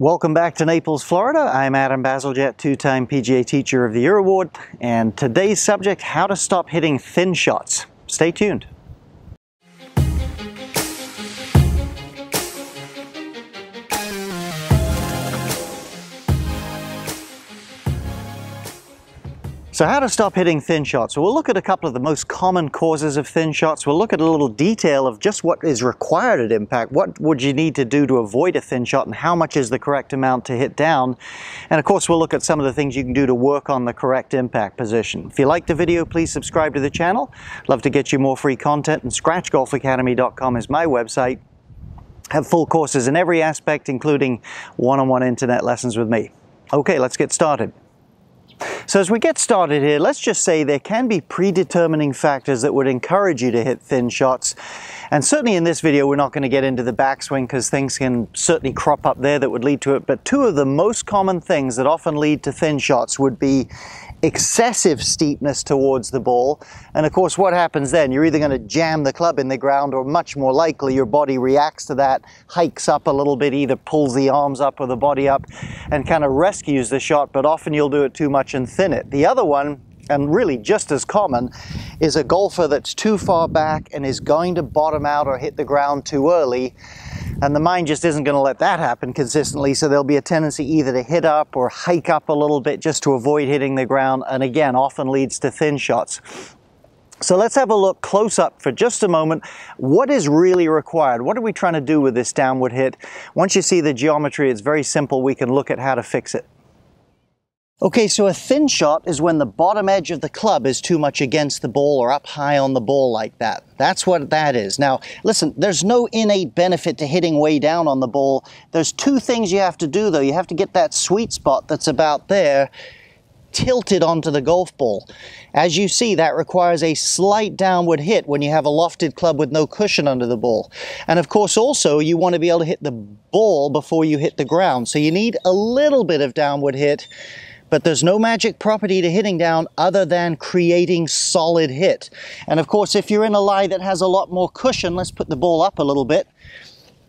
Welcome back to Naples, Florida. I'm Adam Bazalgette, two-time PGA Teacher of the Year Award, and today's subject, how to stop hitting thin shots. Stay tuned. So how to stop hitting thin shots? we'll look at a couple of the most common causes of thin shots. We'll look at a little detail of just what is required at impact. What would you need to do to avoid a thin shot and how much is the correct amount to hit down? And of course, we'll look at some of the things you can do to work on the correct impact position. If you liked the video, please subscribe to the channel. Love to get you more free content and scratchgolfacademy.com is my website. Have full courses in every aspect, including one-on-one -on -one internet lessons with me. Okay, let's get started. So as we get started here, let's just say there can be predetermining factors that would encourage you to hit thin shots. And certainly in this video, we're not going to get into the backswing because things can certainly crop up there that would lead to it. But two of the most common things that often lead to thin shots would be excessive steepness towards the ball. And of course, what happens then? You're either going to jam the club in the ground or much more likely your body reacts to that, hikes up a little bit, either pulls the arms up or the body up and kind of rescues the shot, but often you'll do it too much and thin it. The other one, and really just as common, is a golfer that's too far back and is going to bottom out or hit the ground too early and the mind just isn't going to let that happen consistently, so there'll be a tendency either to hit up or hike up a little bit just to avoid hitting the ground, and again, often leads to thin shots. So let's have a look close up for just a moment. What is really required? What are we trying to do with this downward hit? Once you see the geometry, it's very simple. We can look at how to fix it. Okay, so a thin shot is when the bottom edge of the club is too much against the ball or up high on the ball like that. That's what that is. Now, listen, there's no innate benefit to hitting way down on the ball. There's two things you have to do though. You have to get that sweet spot that's about there tilted onto the golf ball. As you see, that requires a slight downward hit when you have a lofted club with no cushion under the ball. And of course, also, you want to be able to hit the ball before you hit the ground. So you need a little bit of downward hit but there's no magic property to hitting down other than creating solid hit. And of course, if you're in a lie that has a lot more cushion, let's put the ball up a little bit,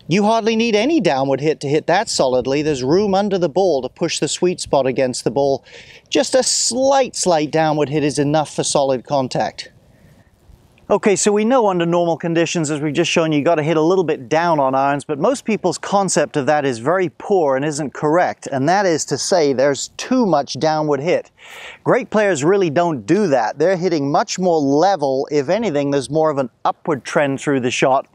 you hardly need any downward hit to hit that solidly. There's room under the ball to push the sweet spot against the ball. Just a slight, slight downward hit is enough for solid contact. Okay, so we know under normal conditions, as we've just shown you, got to hit a little bit down on irons, but most people's concept of that is very poor and isn't correct, and that is to say there's too much downward hit. Great players really don't do that. They're hitting much more level. If anything, there's more of an upward trend through the shot.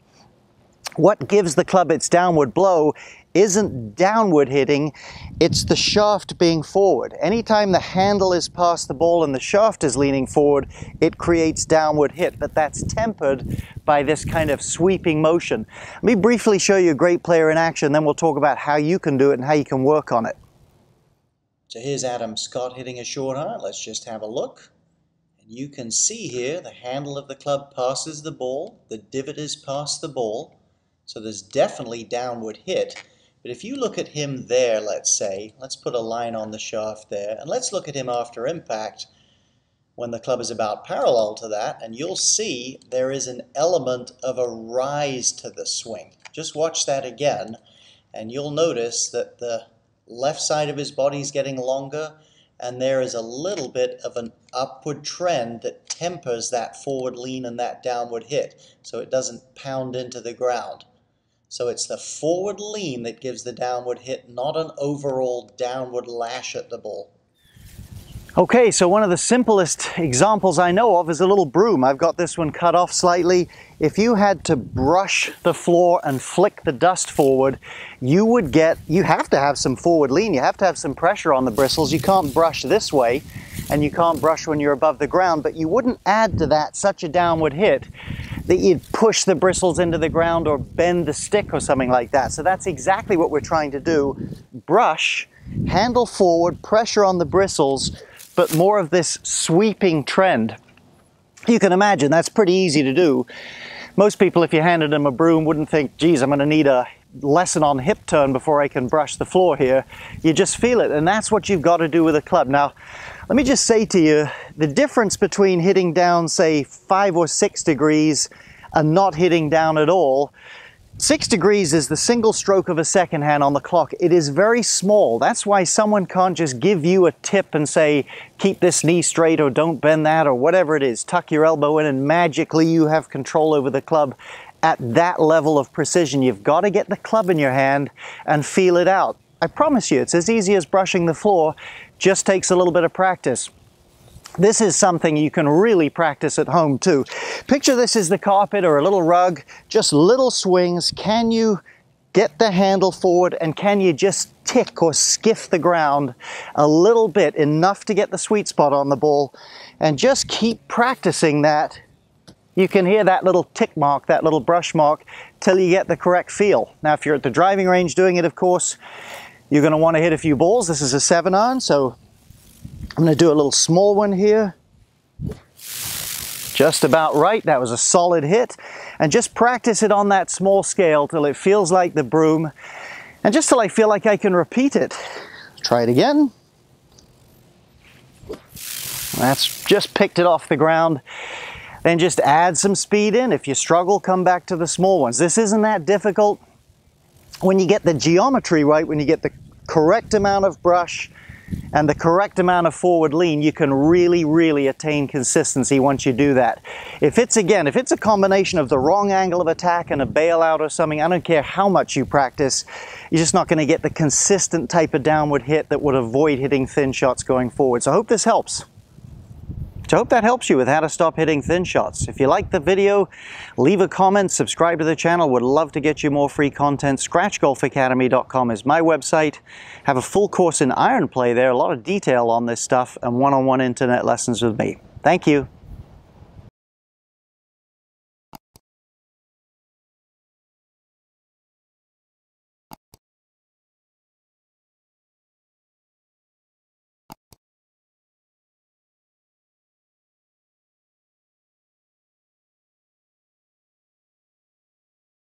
What gives the club its downward blow isn't downward hitting, it's the shaft being forward. Anytime the handle is past the ball and the shaft is leaning forward, it creates downward hit, but that's tempered by this kind of sweeping motion. Let me briefly show you a great player in action, then we'll talk about how you can do it and how you can work on it. So here's Adam Scott hitting a short iron. Let's just have a look. And you can see here the handle of the club passes the ball, the divot is past the ball, so there's definitely downward hit. But if you look at him there, let's say, let's put a line on the shaft there, and let's look at him after impact when the club is about parallel to that, and you'll see there is an element of a rise to the swing. Just watch that again, and you'll notice that the left side of his body is getting longer, and there is a little bit of an upward trend that tempers that forward lean and that downward hit, so it doesn't pound into the ground. So it's the forward lean that gives the downward hit, not an overall downward lash at the ball. Okay, so one of the simplest examples I know of is a little broom. I've got this one cut off slightly. If you had to brush the floor and flick the dust forward, you would get, you have to have some forward lean. You have to have some pressure on the bristles. You can't brush this way and you can't brush when you're above the ground, but you wouldn't add to that such a downward hit that you'd push the bristles into the ground or bend the stick or something like that. So that's exactly what we're trying to do. Brush, handle forward, pressure on the bristles, but more of this sweeping trend. You can imagine that's pretty easy to do. Most people, if you handed them a broom, wouldn't think, geez, I'm gonna need a lesson on hip turn before I can brush the floor here. You just feel it, and that's what you've got to do with a club. Now, let me just say to you, the difference between hitting down, say, five or six degrees and not hitting down at all, Six degrees is the single stroke of a second hand on the clock. It is very small. That's why someone can't just give you a tip and say, keep this knee straight or don't bend that or whatever it is. Tuck your elbow in and magically you have control over the club at that level of precision. You've got to get the club in your hand and feel it out. I promise you, it's as easy as brushing the floor, just takes a little bit of practice. This is something you can really practice at home too. Picture this as the carpet or a little rug, just little swings. Can you get the handle forward and can you just tick or skiff the ground a little bit, enough to get the sweet spot on the ball and just keep practicing that. You can hear that little tick mark, that little brush mark, till you get the correct feel. Now, if you're at the driving range doing it, of course, you're gonna wanna hit a few balls. This is a seven iron, so I'm going to do a little small one here. Just about right. That was a solid hit. And just practice it on that small scale till it feels like the broom. And just till I feel like I can repeat it. Try it again. That's just picked it off the ground. Then just add some speed in. If you struggle, come back to the small ones. This isn't that difficult. When you get the geometry right, when you get the correct amount of brush, and the correct amount of forward lean, you can really, really attain consistency once you do that. If it's, again, if it's a combination of the wrong angle of attack and a bailout or something, I don't care how much you practice, you're just not going to get the consistent type of downward hit that would avoid hitting thin shots going forward. So I hope this helps. So I hope that helps you with how to stop hitting thin shots. If you like the video, leave a comment, subscribe to the channel. Would love to get you more free content. ScratchGolfAcademy.com is my website. Have a full course in iron play there, a lot of detail on this stuff, and one-on-one -on -one internet lessons with me. Thank you.